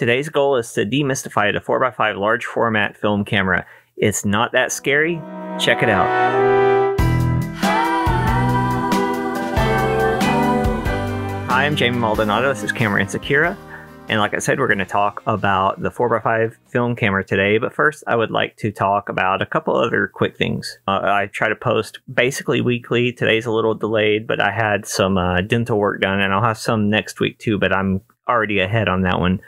Today's goal is to demystify the 4x5 large format film camera. It's not that scary. Check it out. Hi, I'm Jamie Maldonado. This is Camera Insecura. And like I said, we're going to talk about the 4x5 film camera today. But first, I would like to talk about a couple other quick things. Uh, I try to post basically weekly. Today's a little delayed, but I had some uh, dental work done, and I'll have some next week too. But I'm already ahead on that one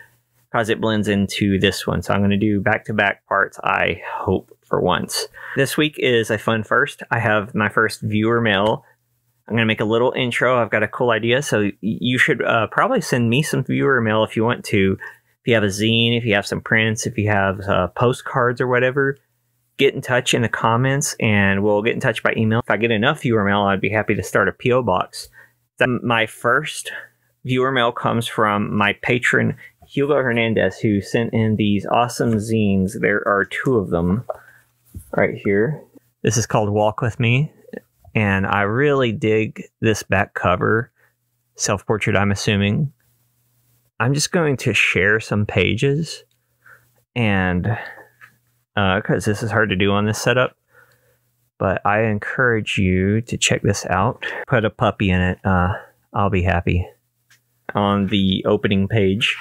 because it blends into this one. So I'm going to do back to back parts, I hope, for once. This week is a fun first. I have my first viewer mail I'm going to make a little intro. I've got a cool idea. So you should uh, probably send me some viewer mail if you want to. If you have a zine, if you have some prints, if you have uh, postcards or whatever, get in touch in the comments and we'll get in touch by email. If I get enough viewer mail, I'd be happy to start a P.O. box. My first viewer mail comes from my patron, Hugo Hernandez, who sent in these awesome zines. There are two of them right here. This is called Walk With Me and I really dig this back cover. Self portrait, I'm assuming. I'm just going to share some pages, and because uh, this is hard to do on this setup, but I encourage you to check this out. Put a puppy in it. Uh, I'll be happy. On the opening page,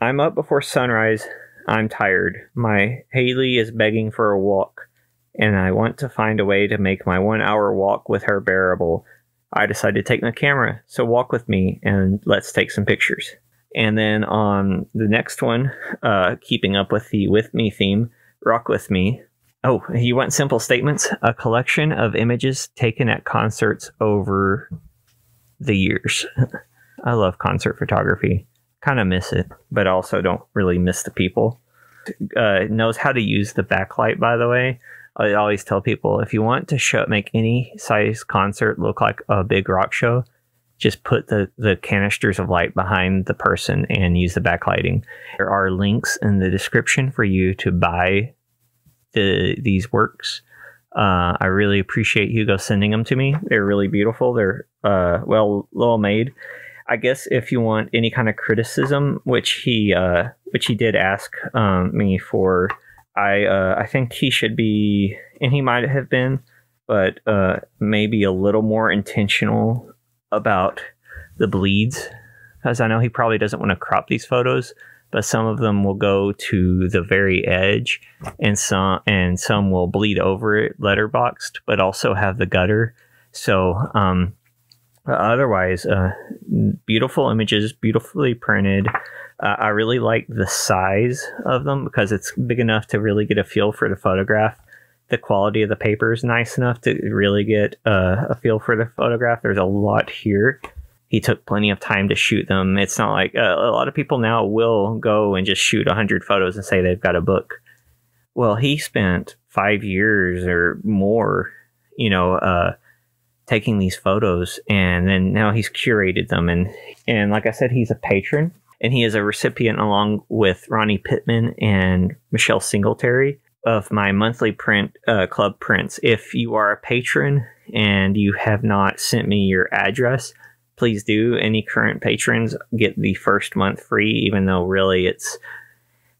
I'm up before sunrise. I'm tired. My Haley is begging for a walk and I want to find a way to make my one hour walk with her bearable. I decide to take my camera, so walk with me and let's take some pictures. And then on the next one, uh, keeping up with the with me theme, rock with me. Oh, you want simple statements? A collection of images taken at concerts over the years. I love concert photography. Kind of miss it, but also don't really miss the people. Uh, knows how to use the backlight, by the way. I always tell people if you want to show make any size concert look like a big rock show, just put the, the canisters of light behind the person and use the backlighting. There are links in the description for you to buy the these works. Uh, I really appreciate Hugo sending them to me. They're really beautiful. They're uh, well well made. I guess if you want any kind of criticism, which he uh, which he did ask um, me for I uh, I think he should be, and he might have been, but uh, maybe a little more intentional about the bleeds, because I know he probably doesn't want to crop these photos, but some of them will go to the very edge, and some and some will bleed over it, letterboxed, but also have the gutter. So um, otherwise, uh, beautiful images, beautifully printed. Uh, I really like the size of them because it's big enough to really get a feel for the photograph. The quality of the paper is nice enough to really get uh, a feel for the photograph. There's a lot here. He took plenty of time to shoot them. It's not like uh, a lot of people now will go and just shoot 100 photos and say they've got a book. Well, he spent five years or more, you know, uh, taking these photos and then now he's curated them and and like I said he's a patron and he is a recipient along with Ronnie Pittman and Michelle Singletary of my monthly print uh, club prints. If you are a patron and you have not sent me your address, please do. Any current patrons get the first month free, even though really it's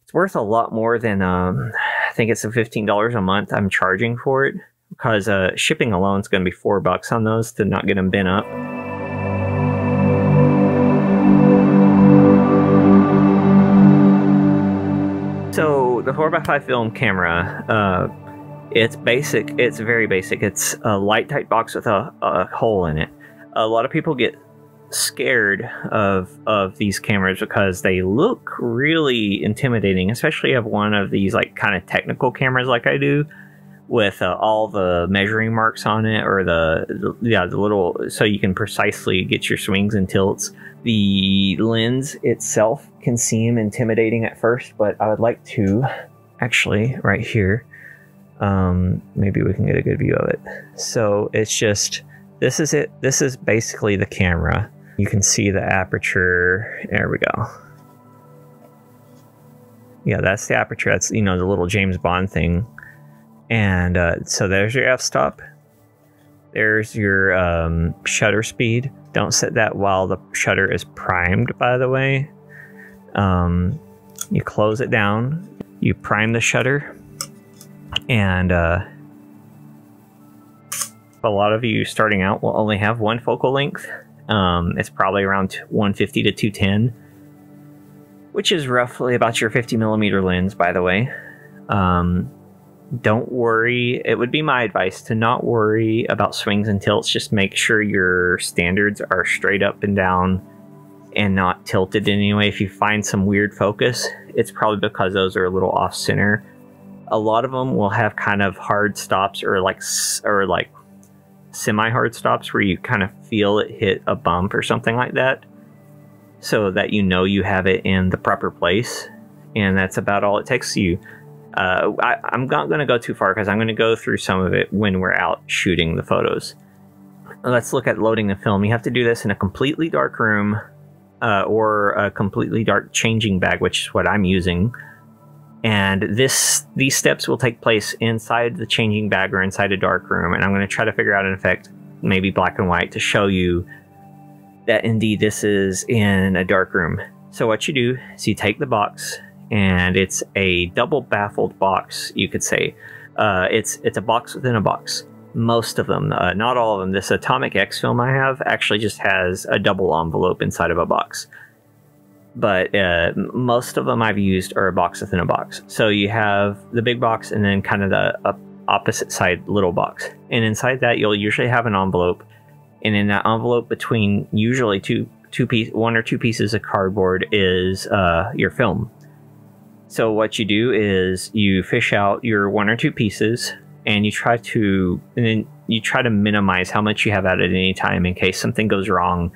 it's worth a lot more than um, I think it's a fifteen dollars a month I'm charging for it because uh, shipping alone is going to be four bucks on those to not get them bent up. So the 4x5 film camera, uh, it's basic. It's very basic. It's a light tight box with a, a hole in it. A lot of people get scared of of these cameras because they look really intimidating, especially of one of these like kind of technical cameras like I do with uh, all the measuring marks on it or the, the, yeah the little so you can precisely get your swings and tilts. The lens itself can seem intimidating at first but i would like to actually right here um, maybe we can get a good view of it. So it's just this is it. This is basically the camera. You can see the aperture. There we go. Yeah that's the aperture. That's you know the little james bond thing and uh, so there's your f-stop. There's your um, shutter speed. Don't set that while the shutter is primed, by the way. um, you close it down, you prime the shutter, and uh, a lot of you starting out will only have one focal length. Um, it's probably around 150 to 210, which is roughly about your 50 millimeter lens, by the way. Um, don't worry. It would be my advice to not worry about swings and tilts. Just make sure your standards are straight up and down and not tilted in any way. If you find some weird focus, it's probably because those are a little off center. A lot of them will have kind of hard stops or like or like semi hard stops where you kind of feel it hit a bump or something like that, so that you know you have it in the proper place. And that's about all it takes you uh, I, am not going to go too far because I'm going to go through some of it when we're out shooting the photos. Let's look at loading the film. You have to do this in a completely dark room uh, or a completely dark changing bag, which is what I'm using. And this these steps will take place inside the changing bag or inside a dark room. And I'm going to try to figure out an effect, maybe black and white, to show you that indeed this is in a dark room. So what you do is you take the box and it's a double baffled box, you could say. Uh, it's it's a box within a box. Most of them, uh, not all of them. This Atomic X film I have actually just has a double envelope inside of a box. But uh, most of them I've used are a box within a box. So you have the big box and then kind of the opposite side little box. And inside that, you'll usually have an envelope. And in that envelope, between usually two two piece one or two pieces of cardboard is uh, your film so what you do is you fish out your one or two pieces and you try to and then you try to minimize how much you have out at any time in case something goes wrong.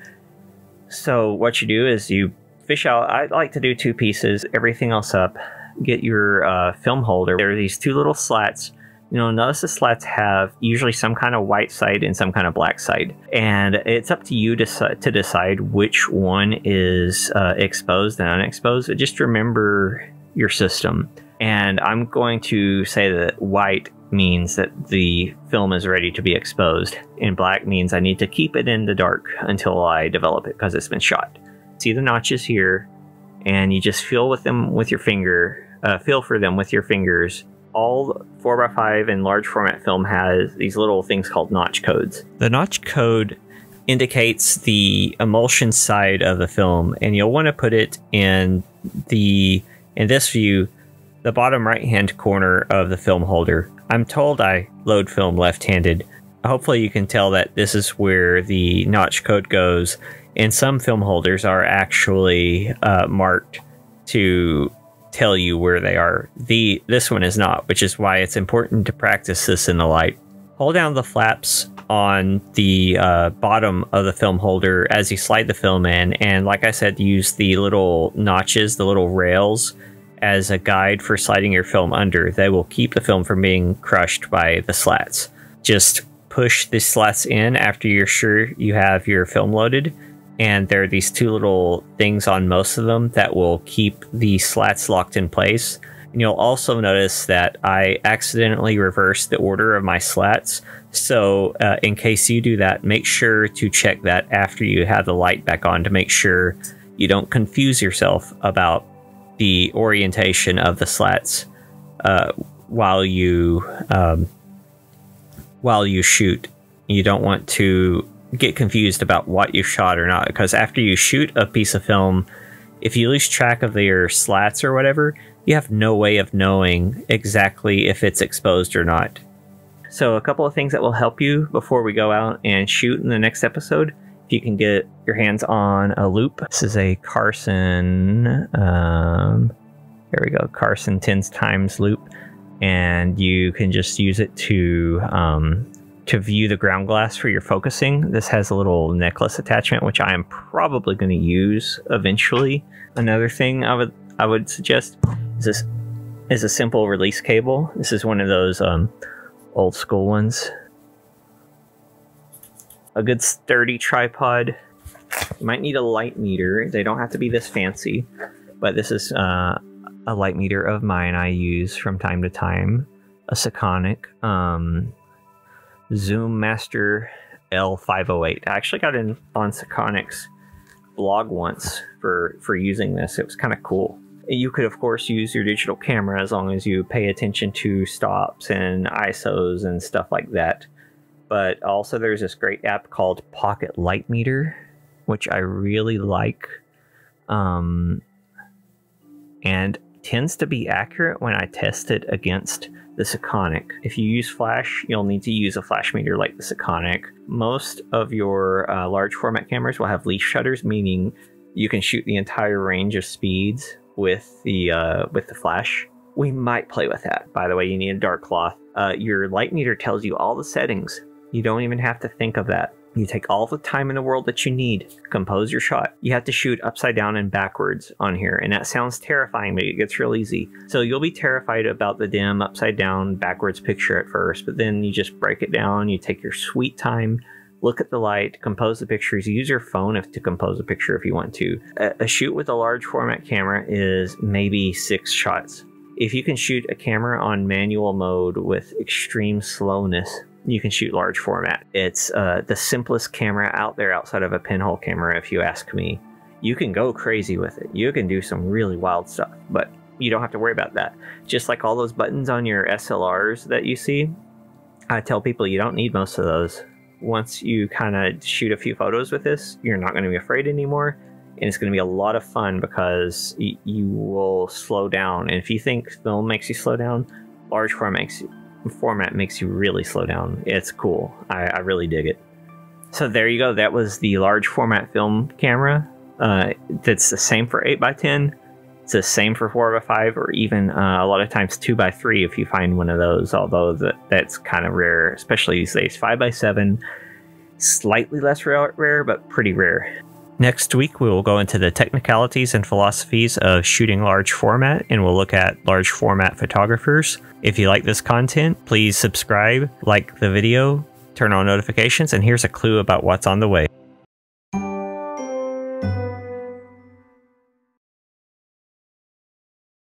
So what you do is you fish out I like to do two pieces, everything else up, get your uh, film holder. There are these two little slats you know, notice the slats have usually some kind of white side and some kind of black side. And it's up to you to, to decide which one is uh, exposed and unexposed. But just remember your system. And I'm going to say that white means that the film is ready to be exposed, and black means I need to keep it in the dark until I develop it because it's been shot. See the notches here, and you just feel with them with your finger, uh, feel for them with your fingers. All 4x5 and large format film has these little things called notch codes. The notch code indicates the emulsion side of the film, and you'll want to put it in the in this view, the bottom right hand corner of the film holder. I'm told I load film left handed. Hopefully, you can tell that this is where the notch code goes, and some film holders are actually uh, marked to tell you where they are. The This one is not, which is why it's important to practice this in the light. Hold down the flaps on the uh, bottom of the film holder as you slide the film in. And like I said, use the little notches, the little rails, as a guide for sliding your film under. They will keep the film from being crushed by the slats. Just push the slats in after you're sure you have your film loaded. And there are these two little things on most of them that will keep the slats locked in place. And you'll also notice that I accidentally reversed the order of my slats. So, uh, in case you do that, make sure to check that after you have the light back on to make sure you don't confuse yourself about the orientation of the slats uh, while you um, while you shoot. You don't want to get confused about what you shot or not because after you shoot a piece of film, if you lose track of your slats or whatever, you have no way of knowing exactly if it's exposed or not. So, a couple of things that will help you before we go out and shoot in the next episode. If you can get your hands on a loupe, this is a Carson, um, there we go, Carson 10 times loupe, and you can just use it to um, to view the ground glass for your focusing. This has a little necklace attachment, which I am probably going to use eventually. Another thing I would I would suggest is this is a simple release cable. This is one of those um, old school ones. A good sturdy tripod. You might need a light meter. They don't have to be this fancy, but this is uh, a light meter of mine I use from time to time. A Sekonic um, Zoom Master L508. I actually got it on Sekonic's blog once for for using this. It was kind of cool. You could, of course, use your digital camera as long as you pay attention to stops and ISOs and stuff like that. But also, there's this great app called Pocket Light Meter, which I really like, um, and tends to be accurate when I test it against the Sekonic. If you use flash, you'll need to use a flash meter like the Sekonic. Most of your uh, large format cameras will have leaf shutters, meaning you can shoot the entire range of speeds with the uh, with the flash. We might play with that. By the way, you need a dark cloth. Uh, your light meter tells you all the settings. You don't even have to think of that. You take all the time in the world that you need, compose your shot. You have to shoot upside down and backwards on here, and that sounds terrifying, but it gets real easy. So you'll be terrified about the dim, upside down, backwards picture at first, but then you just break it down, you take your sweet time, look at the light, compose the pictures, use your phone if, to compose a picture if you want to. A, a shoot with a large format camera is maybe six shots. If you can shoot a camera on manual mode with extreme slowness, you can shoot large format. It's uh, the simplest camera out there outside of a pinhole camera, if you ask me. You can go crazy with it. You can do some really wild stuff, but you don't have to worry about that. Just like all those buttons on your SLRs that you see, I tell people you don't need most of those. Once you kind of shoot a few photos with this, you're not going to be afraid anymore. And it's going to be a lot of fun because you will slow down. And if you think film makes you slow down, large format makes you, format makes you really slow down. It's cool. I, I really dig it. So there you go. That was the large format film camera. Uh, that's the same for 8x10. It's the same for 4x5 or even uh, a lot of times 2x3 if you find one of those, although that, that's kind of rare, especially these days. 5x7, slightly less rare, but pretty rare. Next week, we will go into the technicalities and philosophies of shooting large format, and we'll look at large format photographers. If you like this content, please subscribe, like the video, turn on notifications, and here's a clue about what's on the way.